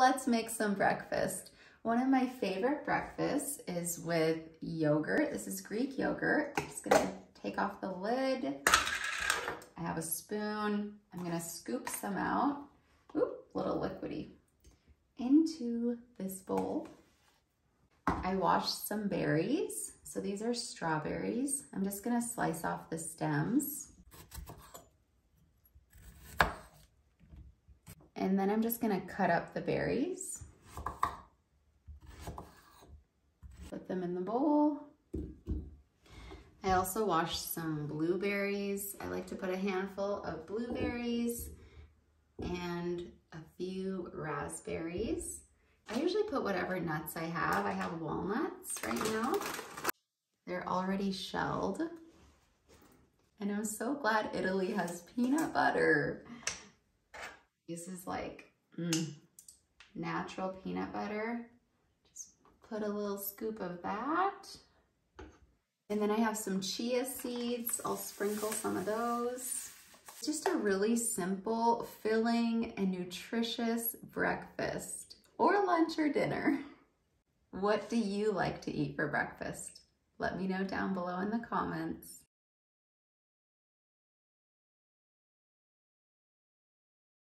let's make some breakfast. One of my favorite breakfasts is with yogurt. This is Greek yogurt. I'm just gonna take off the lid. I have a spoon. I'm gonna scoop some out. Oop, little liquidy. Into this bowl. I washed some berries. So these are strawberries. I'm just gonna slice off the stems. And then I'm just gonna cut up the berries. Put them in the bowl. I also washed some blueberries. I like to put a handful of blueberries and a few raspberries. I usually put whatever nuts I have. I have walnuts right now. They're already shelled. And I'm so glad Italy has peanut butter. This is like mm, natural peanut butter. Just put a little scoop of that. And then I have some chia seeds. I'll sprinkle some of those. Just a really simple, filling, and nutritious breakfast or lunch or dinner. What do you like to eat for breakfast? Let me know down below in the comments.